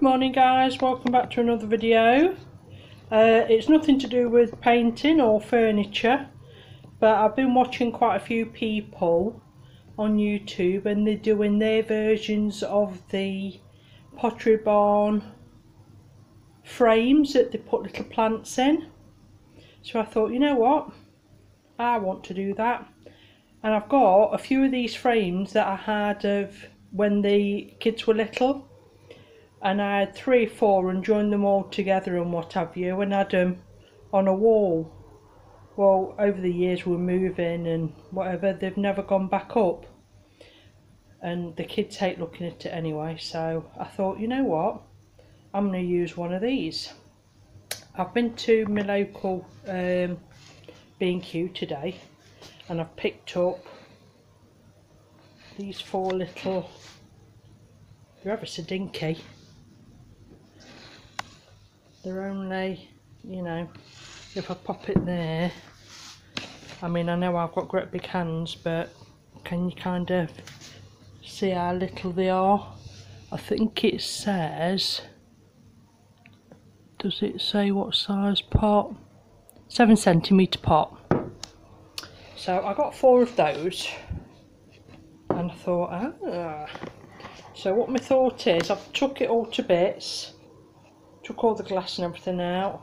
Good morning guys, welcome back to another video. Uh, it's nothing to do with painting or furniture, but I've been watching quite a few people on YouTube and they're doing their versions of the Pottery Barn frames that they put little plants in. So I thought, you know what, I want to do that. And I've got a few of these frames that I had of when the kids were little and I had three, four and joined them all together and what have you and had them on a wall. Well, over the years we're moving and whatever, they've never gone back up. And the kids hate looking at it anyway, so I thought, you know what, I'm going to use one of these. I've been to my local um, B&Q today and I've picked up these four little, they're ever so dinky they're only you know if I pop it there I mean I know I've got great big hands but can you kind of see how little they are? I think it says does it say what size pot? 7 centimetre pot. So I got four of those and I thought ah. So what my thought is I've took it all to bits took all the glass and everything out.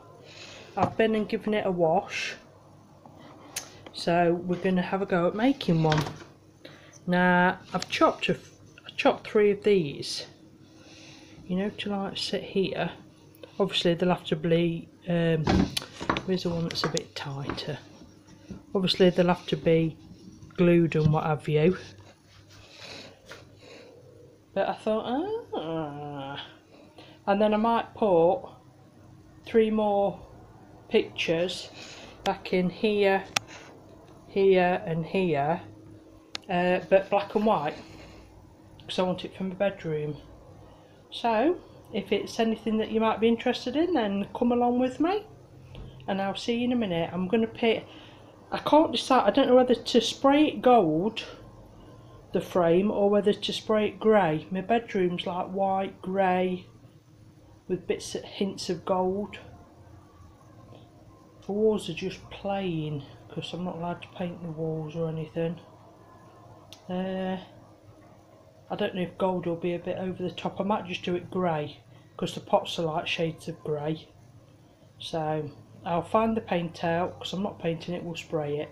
I've been and given it a wash. So we're going to have a go at making one. Now I've chopped a, I chopped three of these. You know to like sit here. Obviously they'll have to be um, where's the one that's a bit tighter? Obviously they'll have to be glued and what have you. But I thought ah and then I might put three more pictures back in here here and here uh, but black and white because I want it for my bedroom. So if it's anything that you might be interested in then come along with me and I'll see you in a minute. I'm going to pay I can't decide I don't know whether to spray it gold the frame or whether to spray it grey. My bedroom's like white grey with bits of hints of gold. The walls are just plain because I'm not allowed to paint the walls or anything. Uh, I don't know if gold will be a bit over the top. I might just do it grey because the pots are like shades of grey. So I'll find the paint out because I'm not painting it, we'll spray it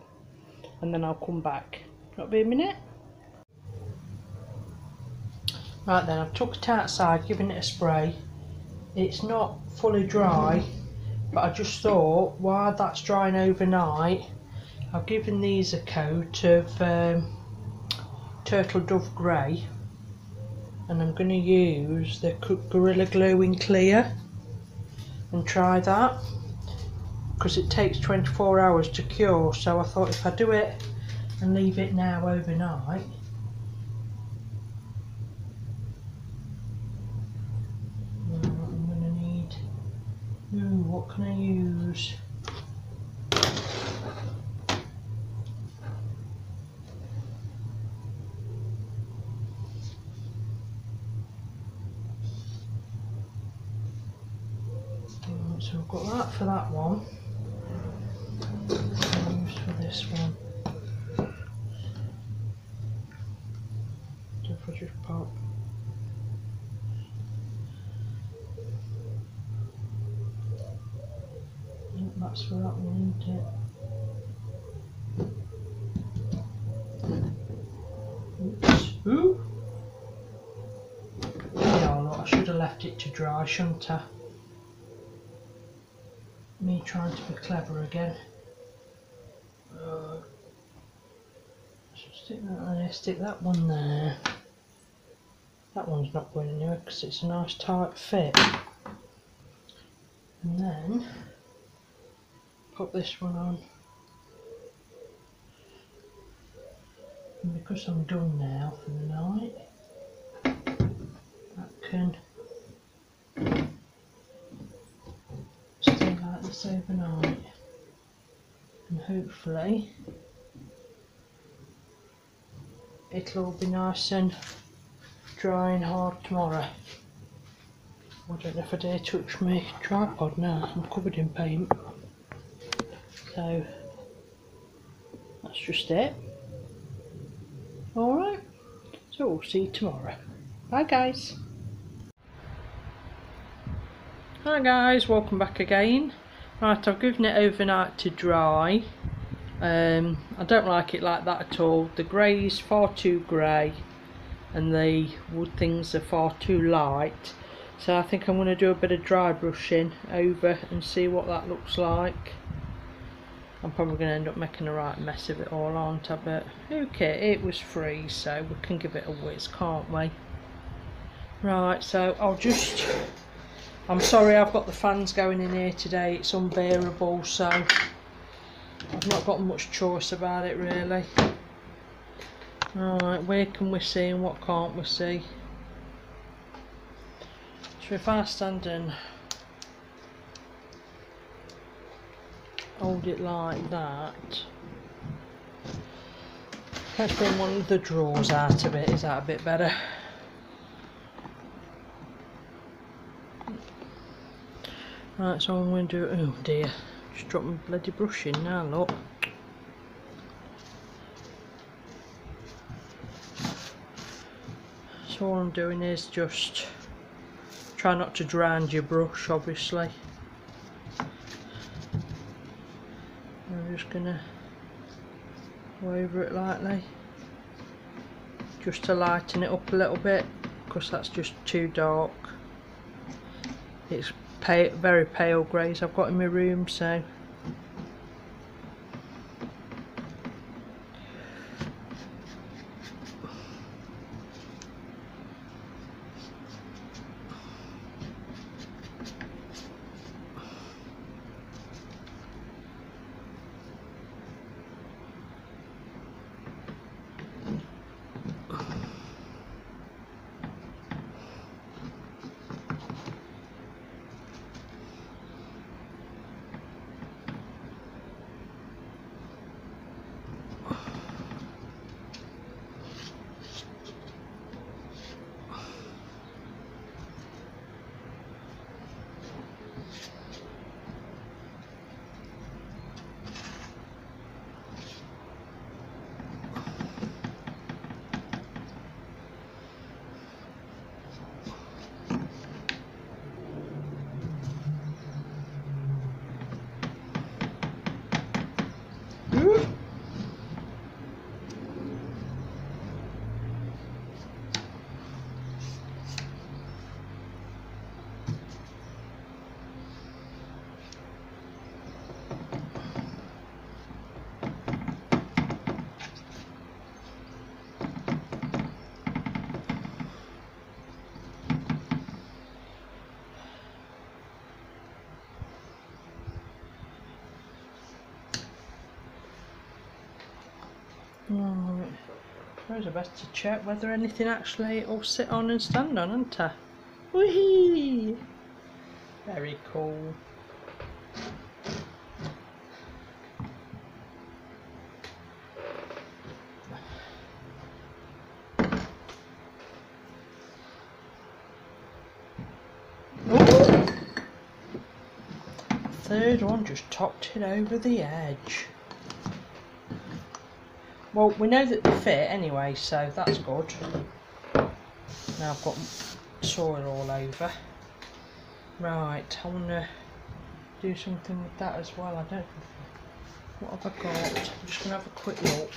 and then I'll come back. Not be a minute. Right then, I've took it outside, given it a spray it's not fully dry but I just thought while that's drying overnight I've given these a coat of um, turtle dove grey and I'm going to use the Gorilla Glue in clear and try that because it takes 24 hours to cure so I thought if I do it and leave it now overnight Ooh, what can I use? So I've got that for that one. Use for this one. So if I just pop that's for that one, isn't it? Oops. Ooh! No, no, I should have left it to dry, shouldn't I? Me trying to be clever again. Uh, stick that there, stick that one there. That one's not going anywhere because it's a nice tight fit. And then put this one on and because I'm done now for the night I can stay like this overnight and hopefully it'll all be nice and dry and hard tomorrow I don't know if I dare touch my tripod now, I'm covered in paint. So that's just it. Alright, so we'll see you tomorrow. Bye guys. Hi guys, welcome back again. Right, I've given it overnight to dry. Um, I don't like it like that at all. The grey is far too grey and the wood things are far too light. So I think I'm going to do a bit of dry brushing over and see what that looks like. I'm probably going to end up making a right mess of it all, aren't I? But okay, it was free, so we can give it a whiz, can't we? Right, so I'll just... I'm sorry I've got the fans going in here today, it's unbearable, so I've not got much choice about it really. Alright, where can we see and what can't we see? So if I stand and hold it like that, let's bring one of the drawers out of it, is that a bit better? Right, so I'm going to do, oh dear, just drop my bloody brush in now, look. So all I'm doing is just try not to drown your brush obviously. I'm just gonna go over it lightly just to lighten it up a little bit because that's just too dark. It's pale, very pale greys I've got in my room so Right. Suppose I best to check whether anything actually will sit on and stand on, isn't I? Whee! Very cool. Ooh! Third one just topped it over the edge. Well, we know that they fit anyway, so that's good. Now I've got soil all over. Right, I want to do something with that as well. I don't. What have I got? I'm just going to have a quick look.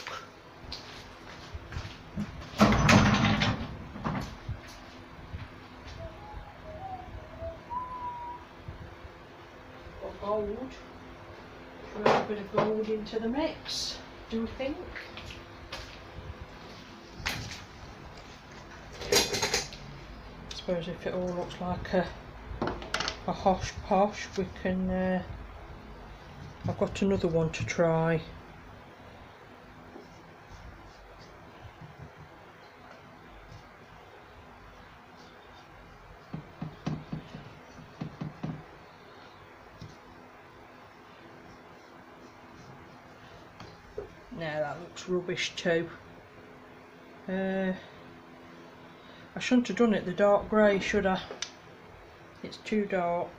Got gold. Add a bit of gold into the mix? Do you think? Suppose if it all looks like a, a hosh posh we can uh, I've got another one to try Now that looks rubbish too. Uh, I shouldn't have done it the dark grey, should I? it's too dark.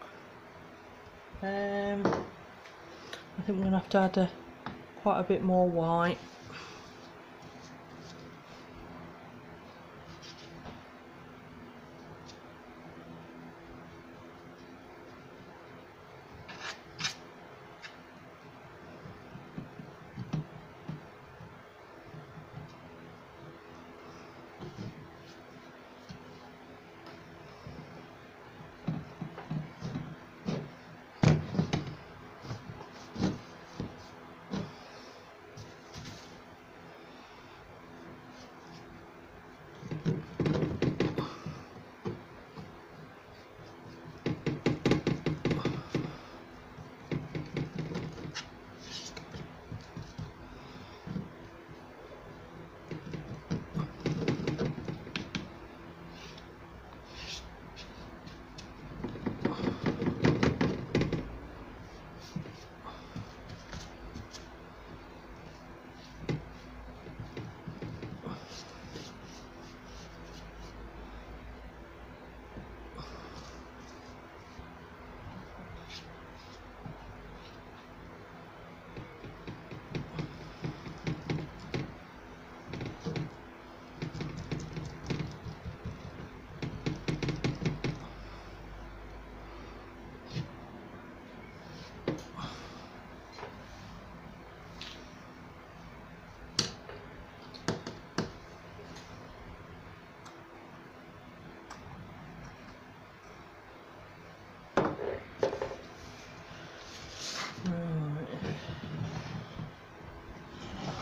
Um, I think we're going to have to add a, quite a bit more white.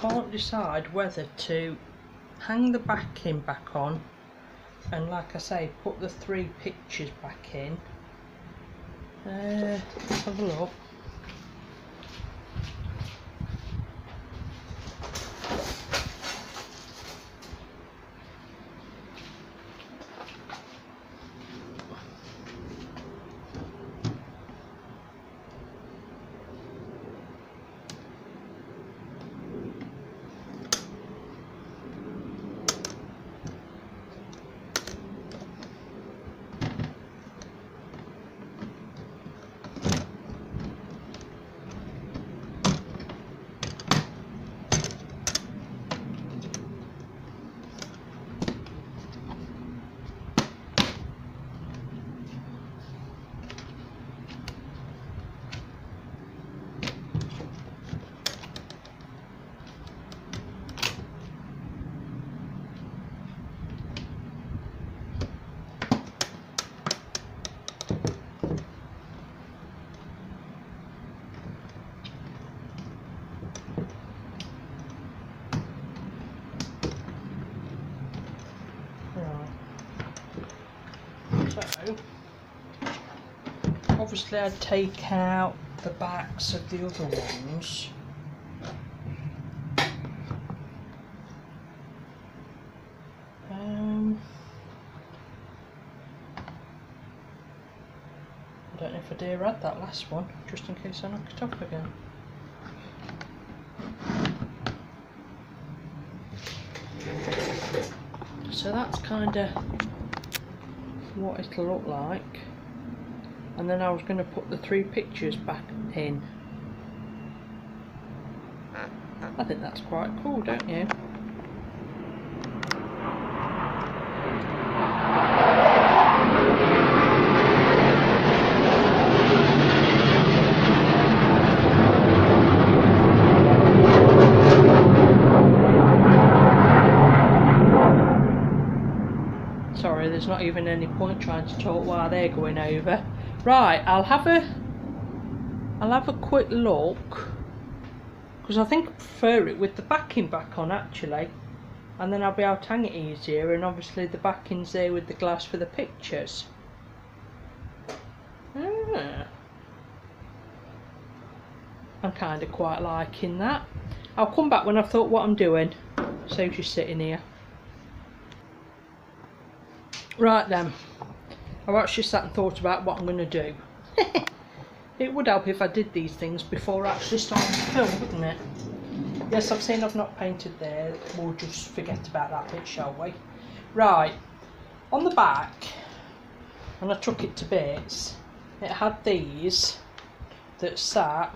Can't decide whether to hang the backing back on and like I say put the three pictures back in. Uh, let's have a look So, obviously I'd take out the backs of the other ones. Um, I don't know if I dare add that last one, just in case I knock it off again. So that's kind of what it'll look like and then I was going to put the three pictures back in I think that's quite cool don't you Sorry, there's not even any point trying to talk while they're going over. Right, I'll have a I'll have a quick look because I think I prefer it with the backing back on actually and then I'll be able to hang it easier and obviously the backing's there with the glass for the pictures. Ah. I'm kind of quite liking that. I'll come back when I've thought what I'm doing. So you sitting here. Right then, I've actually sat and thought about what I'm going to do. it would help if I did these things before I actually starting to film, wouldn't it? Yes, I've seen I've not painted there. We'll just forget about that bit, shall we? Right, on the back, and I took it to bits it had these that sat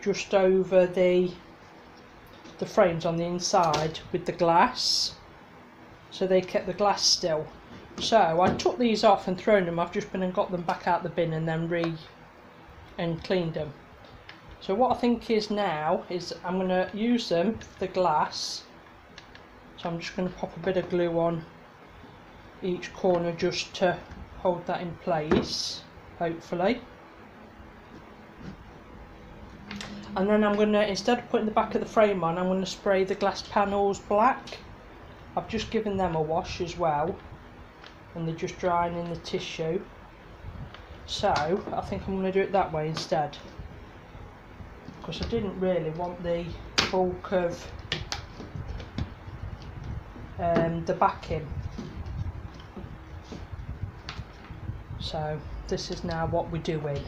just over the the frames on the inside with the glass so they kept the glass still so I took these off and thrown them. I've just been and got them back out the bin and then re and cleaned them. So what I think is now is I'm going to use them for the glass. So I'm just going to pop a bit of glue on each corner just to hold that in place hopefully. And then I'm going to instead of putting the back of the frame on I'm going to spray the glass panels black. I've just given them a wash as well and they're just drying in the tissue. So I think I'm going to do it that way instead. Because I didn't really want the bulk of um, the backing. So this is now what we're doing.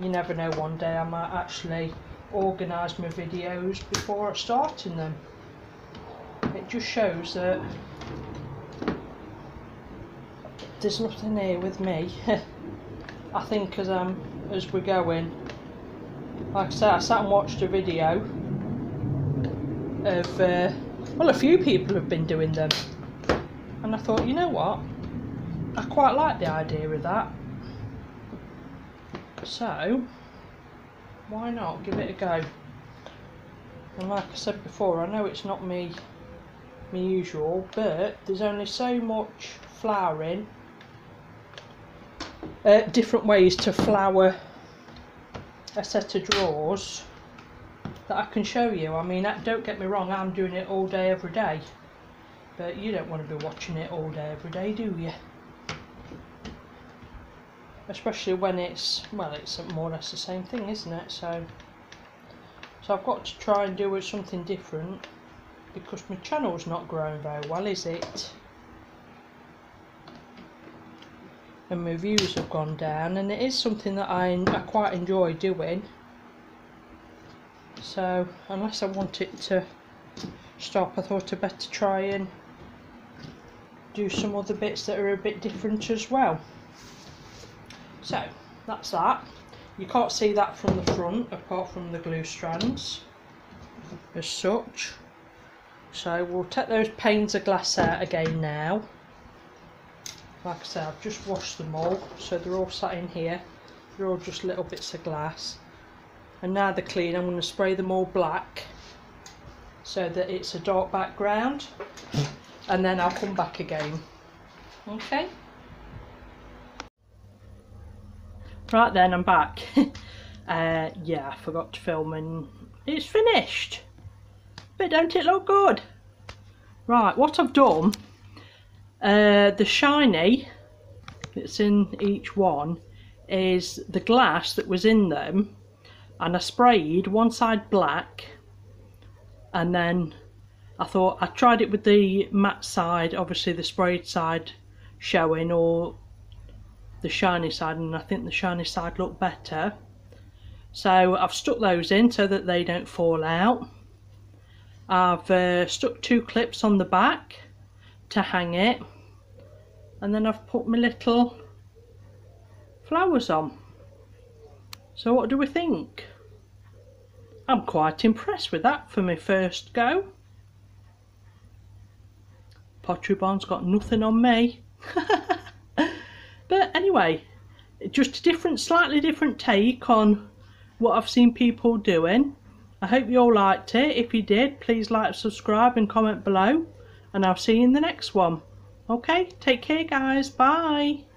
You never know one day I might actually organise my videos before starting them. It just shows that there's nothing here with me. I think as I'm as we're going like I said I sat and watched a video of uh, well a few people have been doing them. And I thought you know what? I quite like the idea of that. So why not? Give it a go. And like I said before I know it's not me me usual but there's only so much flouring uh, different ways to flour a set of drawers that I can show you. I mean don't get me wrong I'm doing it all day every day. But you don't want to be watching it all day every day do you especially when it's well it's more or less the same thing isn't it? So so I've got to try and do something different because my channel's not growing very well is it? And my views have gone down and it is something that I, I quite enjoy doing. So unless I want it to stop I thought I'd better try and do some other bits that are a bit different as well so that's that. You can't see that from the front apart from the glue strands as such. So we'll take those panes of glass out again now. Like I said, I've just washed them all, so they're all sat in here. They're all just little bits of glass. And now they're clean, I'm going to spray them all black so that it's a dark background. And then I'll come back again. Okay. Right then, I'm back. uh, yeah, I forgot to film and it's finished. But don't it look good? Right, what I've done, uh, the shiny that's in each one is the glass that was in them and I sprayed one side black and then I thought I tried it with the matte side, obviously the sprayed side showing or the shiny side and I think the shiny side looked better. So I've stuck those in so that they don't fall out. I've uh, stuck two clips on the back to hang it. And then I've put my little flowers on. So what do we think? I'm quite impressed with that for my first go. Pottery Barn's got nothing on me anyway, just a different, slightly different take on what I've seen people doing. I hope you all liked it. If you did, please like, subscribe and comment below. And I'll see you in the next one. Okay, take care guys. Bye.